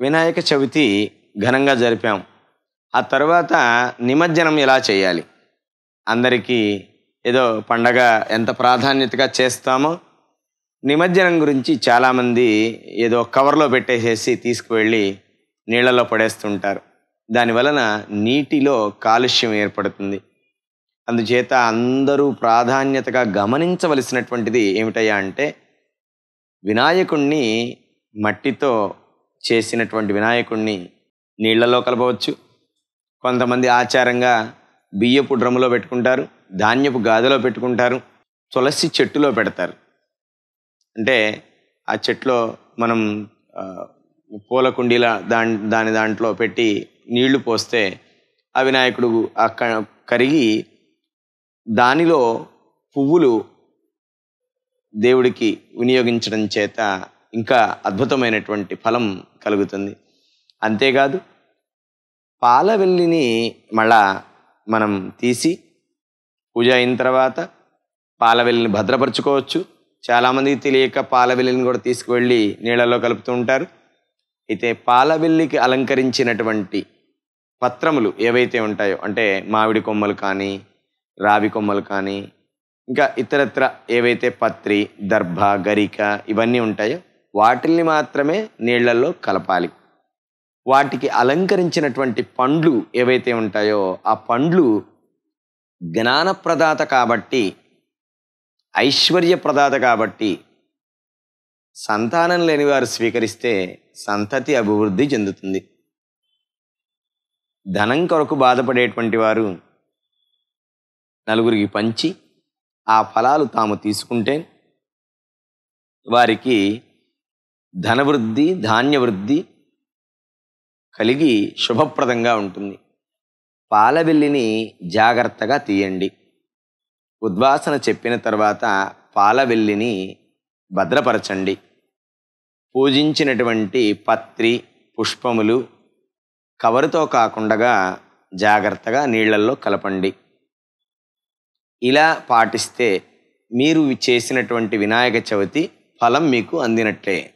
వినాయక చవితి ఘనంగా జరిపాం. ఆ తర్వాత నిమజ్జనం ఎలా చేయాలి? అందరికీ ఏదో పండగ ఎంత ప్రాధాన్యతగా చేస్తామో నిమజ్జనం గురించి చాలామంది ఏదో కవర్లో పెట్టేసేసి తీసుకువెళ్ళి నీళ్ళలో పడేస్తుంటారు. దానివలన నీటిలో కాలుష్యం ఏర్పడుతుంది. అందుచేత అందరూ ప్రాధాన్యతగా గమనించవలసినటువంటిది ఏమిటయ్యా అంటే వినాయకుణ్ణి మట్టితో చేసినటువంటి వినాయకుణ్ణి నీళ్ళలో కలపవచ్చు. కొంతమంది ఆచారంగా బియ్యపు డ్రమ్ములో పెట్టుకుంటారు ధాన్యపు గాదిలో పెట్టుకుంటారు తులసి చెట్టులో పెడతారు. అంటే ఆ చెట్లో మనం పూల కుండీల దాని దాని దాంట్లో పెట్టి నీళ్ళు పోస్తే ఆ వినాయకుడు ఆ కరిగి దానిలో పువ్వులు దేవుడికి వినియోగించడం చేత ఇంకా అద్భుతమైనటువంటి ఫలం కలుగుతుంది. అంతేకాదు పాల వెల్లిని మళ్ళా మనం తీసి పూజ అయిన తర్వాత పాలవెల్లిని భద్రపరచుకోవచ్చు. చాలామందికి తెలియక పాలవెల్లిని కూడా తీసుకువెళ్ళి నీళ్ళలో కలుపుతూ ఉంటారు. అయితే పాలవెల్లికి అలంకరించినటువంటి పత్రములు ఏవైతే ఉంటాయో అంటే మామిడి కొమ్మలు కానీ రావి కొమ్మలు కానీ ఇంకా ఇతరత్ర ఏవైతే పత్రి దర్భ గరిక ఇవన్నీ ఉంటాయో వాటిల్ని మాత్రమే నీళ్ళలో కలపాలి. వాటికి అలంకరించినటువంటి పండ్లు ఏవైతే ఉంటాయో ఆ పండ్లు జ్ఞానప్రదాత కాబట్టి ఐశ్వర్యప్రదాత కాబట్టి సంతానం లేని వారు స్వీకరిస్తే సంతతి అభివృద్ధి చెందుతుంది. ధనం కొరకు బాధపడేటువంటి వారు నలుగురికి పంచి ఆ ఫలాలు తాము తీసుకుంటే వారికి ధనవృద్ధి ధాన్యవృద్ధి కలిగి శుభప్రదంగా ఉంటుంది. పాలవెల్లిని జాగ్రత్తగా తీయండి. ఉద్వాసన చెప్పిన తర్వాత పాలవెల్లిని భద్రపరచండి. పూజించినటువంటి పత్రి పుష్పములు కవరుతో కాకుండా జాగ్రత్తగా నీళ్ళల్లో కలపండి. ఇలా పాటిస్తే మీరు చేసినటువంటి వినాయక చవితి ఫలం మీకు అందినట్లే.